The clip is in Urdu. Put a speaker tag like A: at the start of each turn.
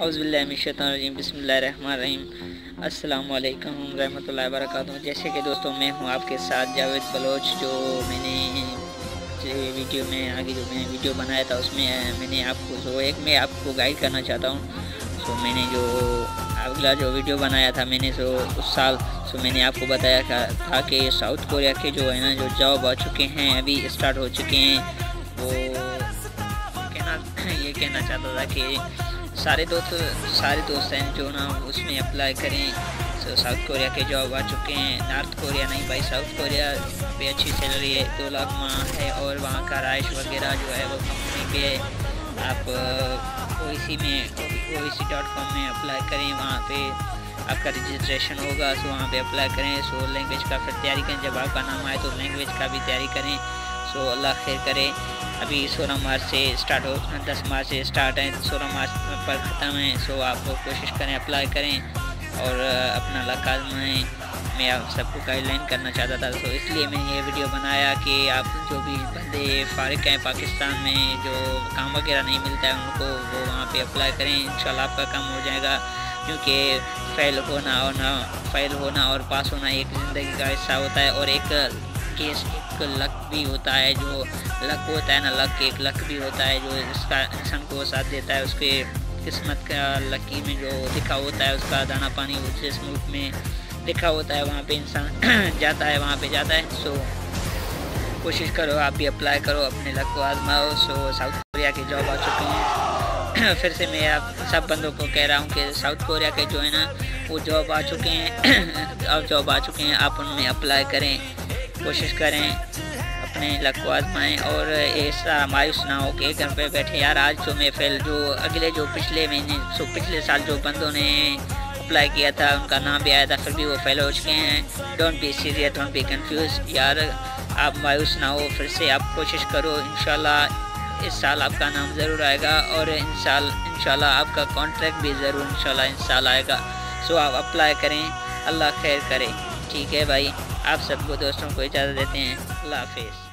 A: اعوذ باللہ من الشیطان الرجیم، بسم اللہ الرحمن الرحیم۔ السلام علیکم رحمۃ اللہ وبرکاتہ۔ جیسے کہ دوستوں، میں ہوں آپ کے ساتھ جاوید بلوچ، جو میں نے ویڈیو میں آگے جو میں نے ویڈیو بنایا تھا، اس میں میں نے آپ کو جو ایک میں آپ کو گائیڈ کرنا چاہتا ہوں۔ سو میں نے جو اگلا جو ویڈیو بنایا تھا، میں نے سو اس سال سو میں نے آپ کو بتایا تھا کہ ساؤتھ کوریا کے جو ہے نا، جو جاب آ چکے ہیں، ابھی اسٹارٹ ہو چکے ہیں۔ وہ کہنا یہ کہنا چاہتا تھا کہ سارے دوست سارے دوست ہیں جو نا اس میں اپلائی کریں۔ سو ساؤتھ کوریا کے جاب آ چکے ہیں۔ نارتھ کوریا نہیں بھائی ساؤتھ کوریا پہ اچھی سیلری ہے، دو لاکھ ماہ ہے اور وہاں کا رائش وغیرہ جو ہے وہ کمپنی پہ ہے۔ آپ او سی میں او سی ڈاٹ کام میں اپلائی کریں۔ وہاں پہ آپ کا رجسٹریشن ہوگا۔ سو وہاں پہ اپلائی کریں۔ سو لینگویج کا پھر تیاری کریں۔ جب آپ کا نام آئے تو لینگویج کا بھی تیاری کریں۔ سو اللہ خیر کرے۔ ابھی سولہ مارچ سے اسٹارٹ ہو، دس مارچ سے اسٹارٹ ہیں، سولہ مارچ پر ختم ہیں۔ سو آپ کوشش کریں، اپلائی کریں اور اپنا لک آزمائیں میں آپ سب کو گائیڈ لائن کرنا چاہتا تھا۔ تو اس لیے میں نے یہ ویڈیو بنایا کہ آپ جو بھی بندے فارغ ہیں پاکستان میں، جو کام وغیرہ نہیں ملتا ہے، ان کو وہ وہاں پہ اپلائی کریں۔ انشاءاللہ آپ کا کام ہو جائے گا۔ کیونکہ فیل ہونا اور نہ فیل ہونا اور پاس ہونا ایک زندگی کا حصہ ہوتا ہے اور ایک کیس ایک لک بھی ہوتا ہے، جو لک ہوتا ہے نا، لک ایک لک بھی ہوتا ہے، جو اس کا انسان کو ساتھ دیتا ہے، اس کے قسمت کا لکی میں جو لکھا ہوتا ہے، اس کا دانہ پانی جس ملک میں لکھا ہوتا ہے، وہاں پہ انسان جاتا ہے، وہاں پہ جاتا ہے۔ سو کوشش کرو، آپ بھی اپلائی کرو اپنے لک کو آزماؤ۔ سو ساؤتھ کوریا کے جاب آ چکے ہیں۔ پھر سے میں آپ سب بندوں کو کہہ رہا ہوں کہ ساؤتھ کوریا کے جو ہے نا، وہ جاب آ چکے ہیں۔ اب جاب آ چکے ہیں، آپ ان میں اپلائی کریں۔ کوشش کریں، اپنے لک کو آزمائیں اور ایسا مایوس نہ ہو کہ گھر پہ بیٹھے یار، آج جو میں جو اگلے جو پچھلے مہینے، سو پچھلے سال جو بندوں نے اپلائی کیا تھا، ان کا نام بھی آیا تھا، پھر بھی وہ فیل ہو چکے ہیں۔ Don't be serious don't be confuse یار، آپ مایوس نہ ہو، پھر سے آپ کوشش کرو۔ انشاءاللہ اس سال آپ کا نام ضرور آئے گا اور ان سال، انشاءاللہ آپ کا کانٹریکٹ بھی ضرور انشاءاللہ ان سال آئے گا۔ سو آپ اپلائی کریں، اللہ خیر کرے۔ ٹھیک ہے بھائی آپ سب کو دوستوں کو اجازت دیتے ہیں۔ اللہ حافظ۔